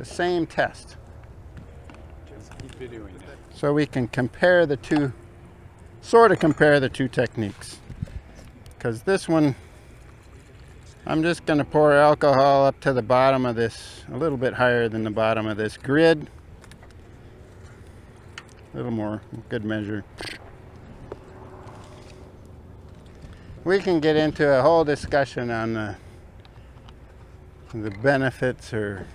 the same test. Just keep videoing that. So we can compare the two, sort of compare the two techniques. Because this one, I'm just going to pour alcohol up to the bottom of this, a little bit higher than the bottom of this grid. A little more, good measure. We can get into a whole discussion on the, the benefits or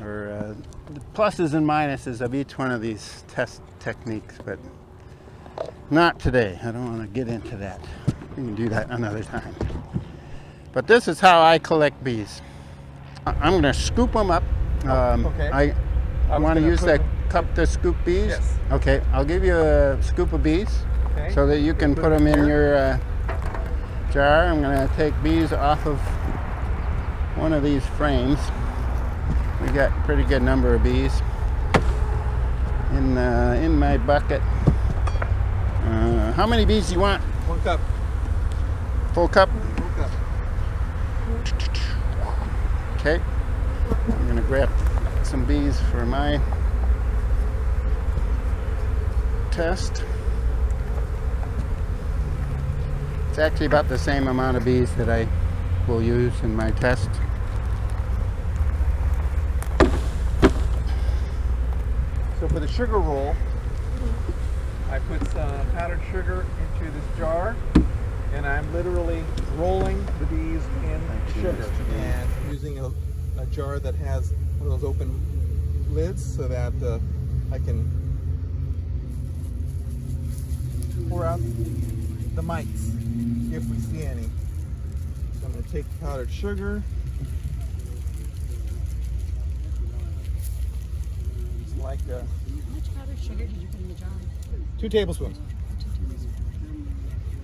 or uh, the pluses and minuses of each one of these test techniques, but not today. I don't want to get into that. We can do that another time. But this is how I collect bees. I'm going to scoop them up. Um, okay. I, I I want to use that them- cup to scoop bees. Yes. Okay, I'll give you a scoop of bees Okay. so that you can put them in your uh, jar. I'm going to take bees off of one of these frames. We got a pretty good number of bees in uh, in my bucket. Uh, how many bees do you want? One cup. Full cup? One cup. Okay. I'm gonna grab some bees for my test. It's actually about the same amount of bees that I will use in my test. So for the sugar roll, I put some powdered sugar into this jar, and I'm literally rolling the bees in the sugar and using a, a jar that has one of those open lids so that uh, I can pour out the mites if we see any. So I'm going to take the powdered sugar. Just like uh, How much powdered sugar did you put in the jar? two tablespoons.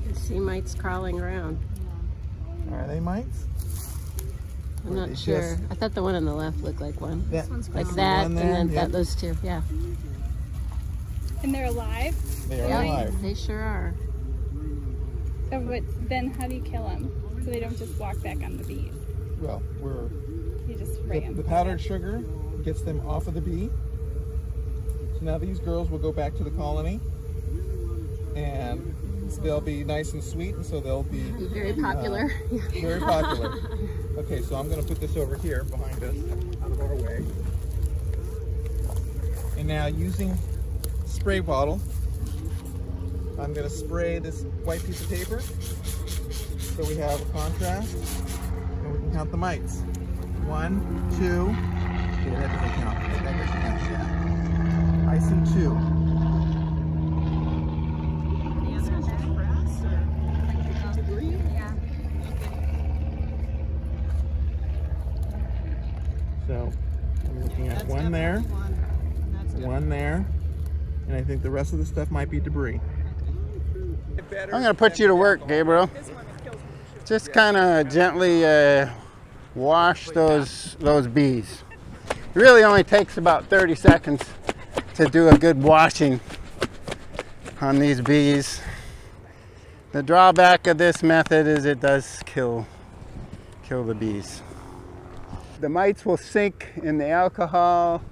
I see mites crawling around. Are they mites? I'm not sure. just- I thought the one on the left looked like one. That, Like that's the that, one and then yeah. that, those two. Yeah. And they're alive. They are yeah, alive. they sure are. So, but then how do you kill them so they don't just walk back on the bees? Well, we're You just the, them. the powdered sugar gets them off of the bee. So now these girls will go back to the colony, and they'll be nice and sweet, and so they'll be very popular. Uh, very popular. Okay, so I'm going to put this over here behind us, out of our way. And now using spray bottle, I'm going to spray this white piece of paper so we have a contrast and we can count the mites. One, two, okay, that doesn't count. That doesn't count, yeah. I see two. So I'm looking at one there, one there, and I think the rest of the stuff might be debris. I'm gonna put you to work, Gabriel. Just kind of gently uh, wash those those bees. It really only takes about 30 seconds to do a good washing on these bees. The drawback of this method is it does kill kill the bees. The mites will sink in the alcohol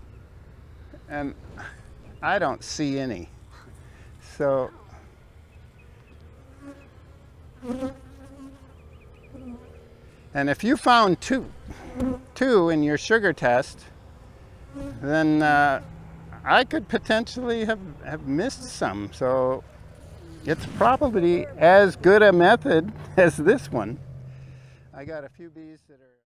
and I don't see any. So And if you found two, two in your sugar test, then uh, I could potentially have, have missed some. So it's probably as good a method as this one. I got a few bees that are.